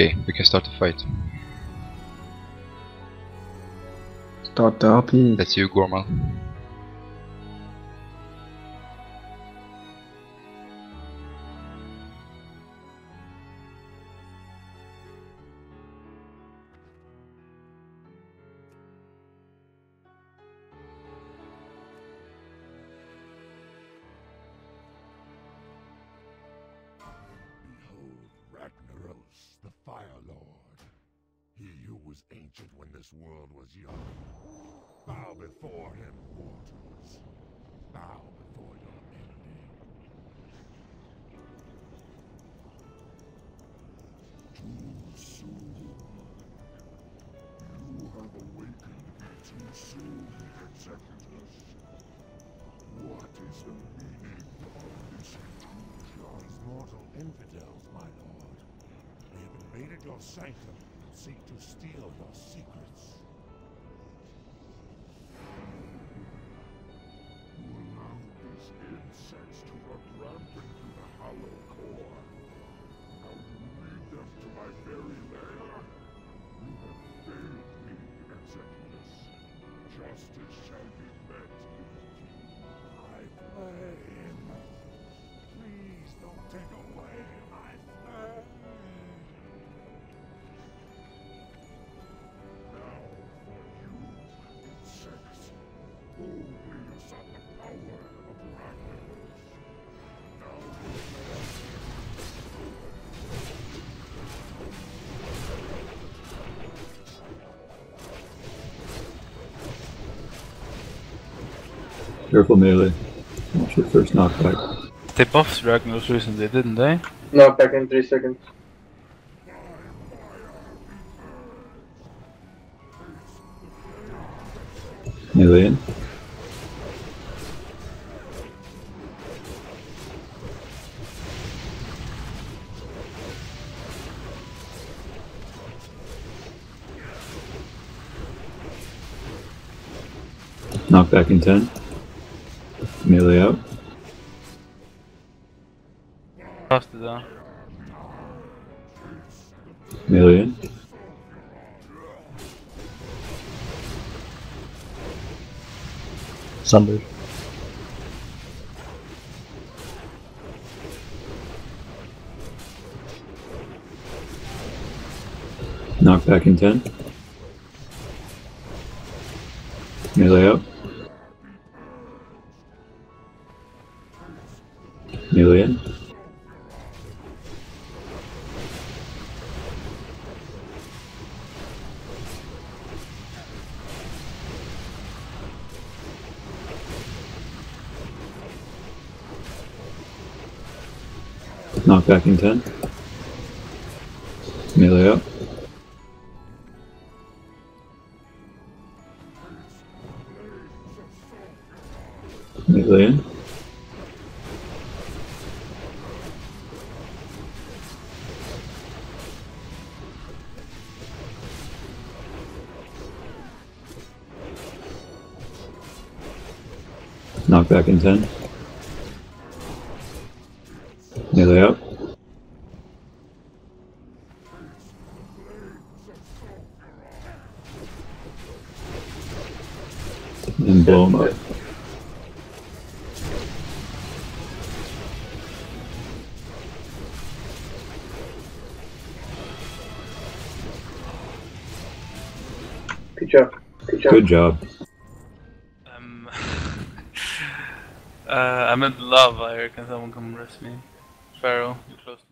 Okay, we can start the fight. Start the RP. That's you, Gormal. Was ancient when this world was young. Bow before him, mortals. Bow before your enemy. Too soon. You have awakened too soon, Executus. What is the meaning of this intrusion? These mortal infidels, my lord. They have invaded your sanctum seek to steal your secrets. You allow these insects to run rampant through the hollow core. Now you lead them to my very lair. Careful melee. Watch your first knockback. They buffed Ragnaros recently, didn't they? Knock back in 3 seconds. Melee in. Knockback in 10. Melee out. Passed it down. Melee in. Sundered. Knockback in 10. Melee out. Melee in. Knockback in 10. Melee out. Melee in. Knockback in 10. Melee out. And blow him up. Good job. Good job. Good job. Uh, I'm in lava here. Can someone come rescue me? Pharaoh, you're close.